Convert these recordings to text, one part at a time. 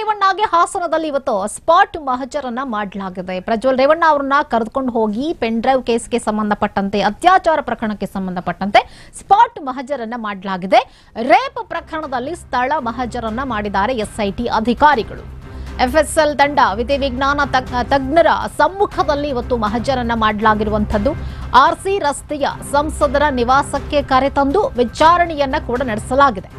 ರೇವಣ್ಣಗೆ ಹಾಸನದಲ್ಲಿ ಇವತ್ತು ಸ್ಪಾಟ್ ಮಹಜರನ್ನ ಮಾಡಲಾಗಿದೆ. ಪ್ರಜ್ವಲ್ ರೇವಣ್ಣ ಅವರನ್ನ ಕರೆದುಕೊಂಡು ಹೋಗಿ ಪೆನ್ ಡ್ರೈವ್ ಕೇಸ್ಗೆ ಸಂಬಂಧಪಟ್ಟಂತೆ, ಅತ್ಯಾಚಾರ ಪ್ರಕರಣಕ್ಕೆ ಸಂಬಂಧಪಟ್ಟಂತೆ ಸ್ಪಾಟ್ ಮಹಜರನ್ನ ಮಾಡಲಾಗಿದೆ. ರೇಪ್ ಪ್ರಕರಣದಲ್ಲಿ ಸ್ಥಳ ಮಹಜರನ್ನ ಮಾಡಿದ್ದಾರೆ ಎಸ್ಐಟಿ ಅಧಿಕಾರಿಗಳು. ಎಫ್ಎಸ್ಎಲ್ ತಂಡ ವಿಧಿ ವಿಜ್ಞಾನ ತಜ್ಞರ ಸಮ್ಮುಖದಲ್ಲಿ ಇವತ್ತು ಮಹಜರನ್ನ ಮಾಡಲಾಗಿರುವಂತದ್ದು ಆರ್ಸಿ ರಸ್ತೆಯ ಸಂಸದರ ನಿವಾಸಕ್ಕೆ ಕರೆತಂದು ವಿಚಾರಣೆಯನ್ನ ಕೂಡ ನಡೆಸಲಾಗಿದೆ.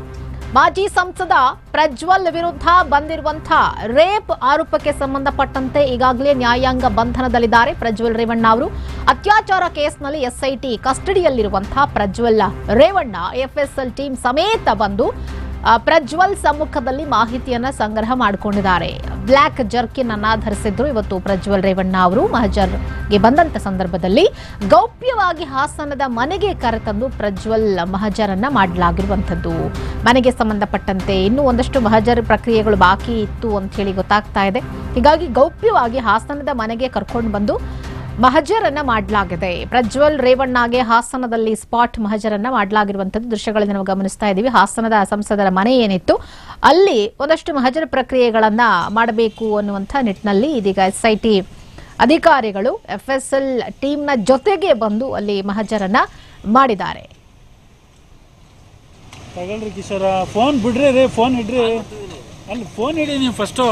ಮಾಜಿ ಸಂಸದ ಪ್ರಜ್ವಲ್ ವಿರುದ್ಧ ಬಂದಿರುವಂತಹ ರೇಪ್ ಆರೋಪಕ್ಕೆ ಸಂಬಂಧಪಟ್ಟಂತೆ ಈಗಾಗಲೇ ನ್ಯಾಯಾಂಗ ಬಂಧನದಲ್ಲಿದ್ದಾರೆ ಪ್ರಜ್ವಲ್ ರೇವಣ್ಣ ಅವರು. ಅತ್ಯಾಚಾರ ಕೇಸ್ನಲ್ಲಿ ಎಸ್ಐಟಿ ಕಸ್ಟಡಿಯಲ್ಲಿರುವಂತಹ ಪ್ರಜ್ವಲ್ ರೇವಣ್ಣ, ಎಫ್ಎಸ್ಎಲ್ ಟೀಮ್ ಸಮೇತ ಬಂದು ಪ್ರಜ್ವಲ್ ಸಮ್ಮುಖದಲ್ಲಿ ಮಾಹಿತಿಯನ್ನ ಸಂಗ್ರಹ ಮಾಡಿಕೊಂಡಿದ್ದಾರೆ. ಬ್ಲ್ಯಾಕ್ ಜರ್ಕಿನ್ ಅನ್ನ ಧರಿಸಿದ್ರು. ಇವತ್ತು ಪ್ರಜ್ವಲ್ ರೇವಣ್ಣ ಅವರು ಮಹಜರ್ಗೆ ಬಂದಂತ ಸಂದರ್ಭದಲ್ಲಿ ಗೌಪ್ಯವಾಗಿ ಹಾಸನದ ಮನೆಗೆ ಕರೆತಂದು ಪ್ರಜ್ವಲ್ ಮಹಜರನ್ನ ಮಾಡಲಾಗಿರುವಂಥದ್ದು. ಮನೆಗೆ ಸಂಬಂಧಪಟ್ಟಂತೆ ಇನ್ನೂ ಒಂದಷ್ಟು ಮಹಜರ್ ಪ್ರಕ್ರಿಯೆಗಳು ಬಾಕಿ ಇತ್ತು ಅಂತ ಹೇಳಿ ಗೊತ್ತಾಗ್ತಾ ಇದೆ. ಹೀಗಾಗಿ ಗೌಪ್ಯವಾಗಿ ಹಾಸನದ ಮನೆಗೆ ಕರ್ಕೊಂಡು ಬಂದು ಮಹಜರನ್ನ ಮಾಡಲಾಗಿದೆ. ಪ್ರಜ್ವಲ್ ರೇವಣ್ಣಗೆ ಹಾಸನದಲ್ಲಿ ಸ್ಪಾಟ್ ಮಹಜರನ್ನ ಮಾಡಲಾಗಿರುವಂತದ್ದು ದೃಶ್ಯಗಳನ್ನು ನಾವು ಗಮನಿಸ್ತಾ ಇದ್ದೀವಿ. ಹಾಸನದ ಸಂಸದರ ಮನೆ ಏನಿತ್ತು? ಅಲ್ಲಿ ಒಂದಷ್ಟು ಮಹಜರ ಪ್ರಕ್ರಿಯೆಗಳನ್ನ ಮಾಡಬೇಕು ಅನ್ನುವಂಥ ನಿಟ್ಟಿನಲ್ಲಿ ಇದೀಗ ಎಸ್ಐಟಿ ಅಧಿಕಾರಿಗಳು ಎಫ್ಎಸ್ಎಲ್ ಟೀಮ್ನ ಜೊತೆಗೆ ಬಂದು ಅಲ್ಲಿ ಮಹಜರನ್ನ ಮಾಡಿದ್ದಾರೆ. ತಗೊಳ್ರಿ ಕಿಶೋರ, ಫೋನ್ ಬಿಡ್ರಿ ಫೋನ್ ಅಲ್ಲಿ ಫೋನ್ ಫಸ್ಟು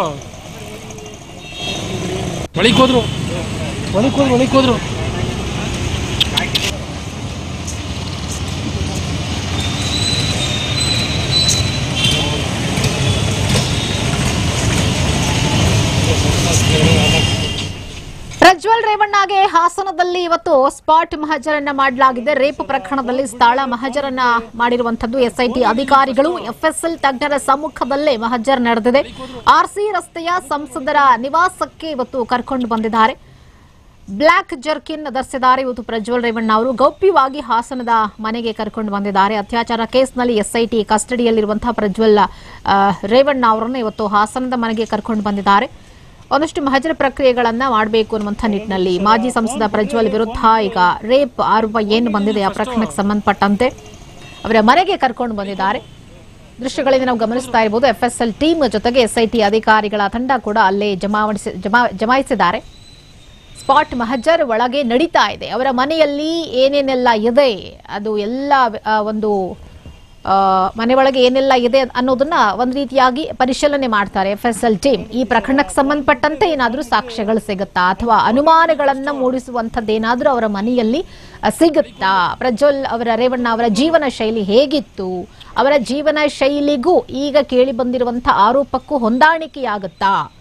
ಹೋದ್ರು. ಪ್ರಜ್ವಲ್ ರೇವಣ್ಣಗೆ ಹಾಸನದಲ್ಲಿ ಇವತ್ತು ಸ್ಪಾಟ್ ಮಹಜರನ್ನ ಮಾಡಲಾಗಿದೆ. ರೇಪ್ ಪ್ರಕರಣದಲ್ಲಿ ಸ್ಥಳ ಮಹಜರನ್ನ ಮಾಡಿರುವಂತದ್ದು ಎಸ್ಐಟಿ ಅಧಿಕಾರಿಗಳು. ಎಫ್ಎಸ್ಎಲ್ ತಜ್ಞರ ಸಮ್ಮುಖದಲ್ಲೇ ಮಹಜರ್ ನಡೆದಿದೆ. ಆರ್ಸಿ ರಸ್ತೆಯ ಸಂಸದರ ನಿವಾಸಕ್ಕೆ ಇವತ್ತು ಕರ್ಕೊಂಡು ಬಂದಿದ್ದಾರೆ. ಬ್ಲ್ಯಾಕ್ ಜರ್ಕಿನ್ ಧರಿಸಿದ್ದಾರೆ ಇವತ್ತು ಪ್ರಜ್ವಲ್ ರೇವಣ್ಣ ಅವರು. ಗೌಪ್ಯವಾಗಿ ಹಾಸನದ ಮನೆಗೆ ಕರ್ಕೊಂಡು ಬಂದಿದ್ದಾರೆ. ಅತ್ಯಾಚಾರ ಕೇಸ್ನಲ್ಲಿ ಎಸ್ಐಟಿ ಕಸ್ಟಡಿಯಲ್ಲಿರುವಂತಹ ಪ್ರಜ್ವಲ್ ರೇವಣ್ಣ ಅವರನ್ನು ಇವತ್ತು ಹಾಸನದ ಮನೆಗೆ ಕರ್ಕೊಂಡು ಬಂದಿದ್ದಾರೆ. ಒಂದಷ್ಟು ಮಹಜರ ಪ್ರಕ್ರಿಯೆಗಳನ್ನ ಮಾಡಬೇಕು ಅನ್ನುವಂಥ ನಿಟ್ಟಿನಲ್ಲಿ ಮಾಜಿ ಸಂಸದ ಪ್ರಜ್ವಲ್ ವಿರುದ್ಧ ಈಗ ರೇಪ್ ಆರೋಪ ಏನು ಬಂದಿದೆ ಆ ಪ್ರಕರಣಕ್ಕೆ ಸಂಬಂಧಪಟ್ಟಂತೆ ಅವರ ಮನೆಗೆ ಕರ್ಕೊಂಡು ಬಂದಿದ್ದಾರೆ. ದೃಶ್ಯಗಳಿಂದ ನಾವು ಗಮನಿಸ್ತಾ ಇರಬಹುದು ಎಫ್ಎಸ್ಎಲ್ ಟೀಮ್ ಜೊತೆಗೆ ಎಸ್ಐಟಿ ಅಧಿಕಾರಿಗಳ ತಂಡ ಕೂಡ ಅಲ್ಲೇ ಜಮಾವಣಿಸಿ, ಜಮಾ, ಜಮಾಯಿಸಿದ್ದಾರೆ. ಸ್ಪಾಟ್ ಮಹಜರ್ ಒಳಗೆ ನಡೀತಾ ಇದೆ. ಅವರ ಮನೆಯಲ್ಲಿ ಏನೇನೆಲ್ಲ ಇದೆ, ಅದು ಎಲ್ಲ ಒಂದು ಮನೆ ಒಳಗೆ ಏನೆಲ್ಲ ಇದೆ ಅನ್ನೋದನ್ನ ಒಂದು ರೀತಿಯಾಗಿ ಪರಿಶೀಲನೆ ಮಾಡ್ತಾರೆ ಎಫ್ ಎಸ್ ಎಲ್ ಟೀಮ್. ಈ ಪ್ರಕರಣಕ್ಕೆ ಸಂಬಂಧಪಟ್ಟಂತೆ ಏನಾದರೂ ಸಾಕ್ಷ್ಯಗಳು ಸಿಗುತ್ತಾ? ಅಥವಾ ಅನುಮಾನಗಳನ್ನ ಮೂಡಿಸುವಂಥದ್ದೇನಾದ್ರೂ ಅವರ ಮನೆಯಲ್ಲಿ ಸಿಗುತ್ತಾ? ಪ್ರಜ್ವಲ್ ಅವರ, ರೇವಣ್ಣ ಅವರ ಜೀವನ ಶೈಲಿ ಹೇಗಿತ್ತು? ಅವರ ಜೀವನ ಶೈಲಿಗೂ ಈಗ ಕೇಳಿ ಬಂದಿರುವಂತಹ ಆರೋಪಕ್ಕೂ ಹೊಂದಾಣಿಕೆಯಾಗುತ್ತಾ?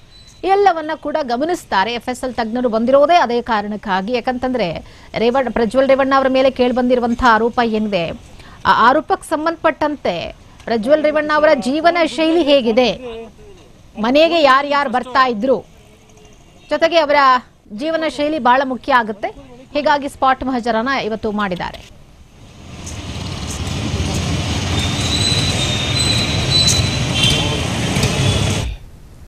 ಎಲ್ಲವನ್ನ ಕೂಡ ಗಮನಿಸ್ತಾರೆ. ಎಫ್ ಎಸ್ ಎಲ್ ತಜ್ಞರು ಬಂದಿರೋದೇ ಅದೇ ಕಾರಣಕ್ಕಾಗಿ. ಯಾಕಂತಂದ್ರೆ, ರೇವಣ್ಣ, ಪ್ರಜ್ವಲ್ ರೇವಣ್ಣ ಅವರ ಮೇಲೆ ಕೇಳಿ ಬಂದಿರುವಂತಹ ಆರೋಪ ಏನಿದೆ? ಆ ಆರೋಪಕ್ಕೆ ಸಂಬಂಧಪಟ್ಟಂತೆ ಪ್ರಜ್ವಲ್ ರೇವಣ್ಣ ಅವರ ಜೀವನ ಶೈಲಿ ಹೇಗಿದೆ? ಮನೆಗೆ ಯಾರ್ಯಾರು ಬರ್ತಾ ಇದ್ರು? ಜೊತೆಗೆ ಅವರ ಜೀವನ ಶೈಲಿ ಬಹಳ ಮುಖ್ಯ ಆಗುತ್ತೆ. ಹೀಗಾಗಿ ಸ್ಪಾಟ್ ಮಹಜರನ ಇವತ್ತು ಮಾಡಿದ್ದಾರೆ.